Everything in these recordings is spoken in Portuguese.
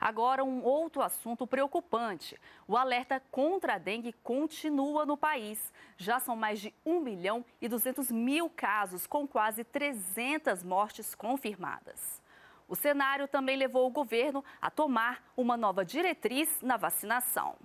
Agora, um outro assunto preocupante. O alerta contra a dengue continua no país. Já são mais de 1 milhão e 200 mil casos, com quase 300 mortes confirmadas. O cenário também levou o governo a tomar uma nova diretriz na vacinação.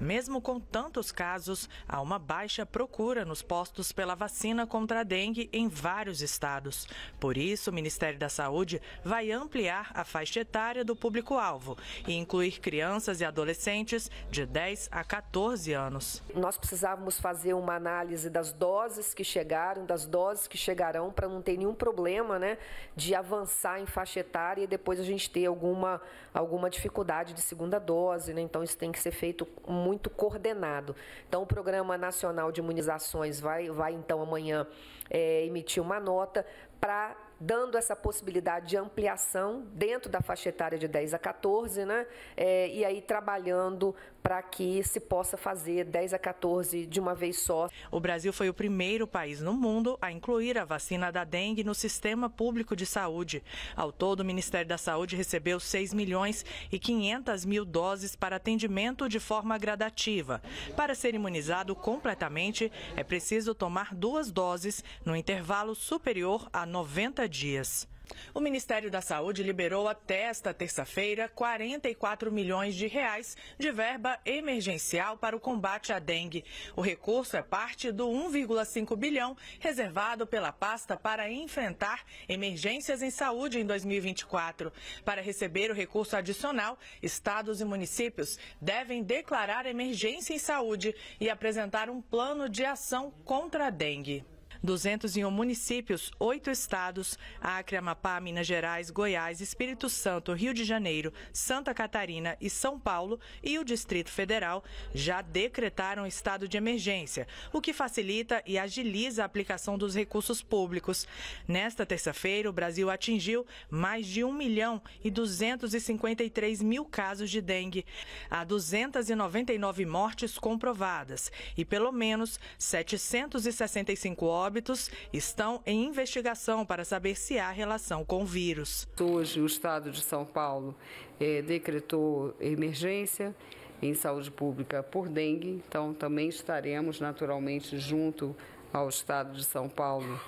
Mesmo com tantos casos, há uma baixa procura nos postos pela vacina contra a dengue em vários estados. Por isso, o Ministério da Saúde vai ampliar a faixa etária do público-alvo e incluir crianças e adolescentes de 10 a 14 anos. Nós precisávamos fazer uma análise das doses que chegaram, das doses que chegarão, para não ter nenhum problema né, de avançar em faixa etária e depois a gente ter alguma, alguma dificuldade de segunda dose. Né? Então, isso tem que ser feito muito muito coordenado. Então, o Programa Nacional de Imunizações vai, vai então amanhã é, emitir uma nota para dando essa possibilidade de ampliação dentro da faixa etária de 10 a 14, né? É, e aí trabalhando para que se possa fazer 10 a 14 de uma vez só. O Brasil foi o primeiro país no mundo a incluir a vacina da dengue no sistema público de saúde. Ao todo, o Ministério da Saúde recebeu 6 milhões e 500 mil doses para atendimento de forma gradativa. Para ser imunizado completamente, é preciso tomar duas doses no intervalo superior a 90 dias. O Ministério da Saúde liberou até esta terça-feira 44 milhões de reais de verba emergencial para o combate à dengue. O recurso é parte do 1,5 bilhão reservado pela pasta para enfrentar emergências em saúde em 2024. Para receber o recurso adicional, estados e municípios devem declarar emergência em saúde e apresentar um plano de ação contra a dengue. 201 municípios, oito estados, Acre, Amapá, Minas Gerais, Goiás, Espírito Santo, Rio de Janeiro, Santa Catarina e São Paulo e o Distrito Federal já decretaram estado de emergência, o que facilita e agiliza a aplicação dos recursos públicos. Nesta terça-feira, o Brasil atingiu mais de 1 milhão e 253 mil casos de dengue. Há 299 mortes comprovadas e pelo menos 765 óbitos óbitos estão em investigação para saber se há relação com o vírus. Hoje, o Estado de São Paulo é, decretou emergência em saúde pública por dengue, então também estaremos naturalmente junto ao Estado de São Paulo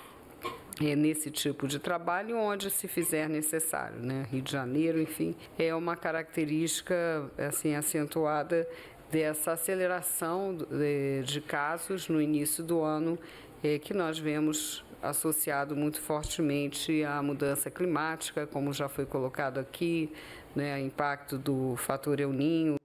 é, nesse tipo de trabalho, onde se fizer necessário. Né? Rio de Janeiro, enfim, é uma característica assim acentuada dessa aceleração de, casos no início do ano é, que nós vemos associado muito fortemente à mudança climática, como já foi colocado aqui, né, impacto do fator El Ninho.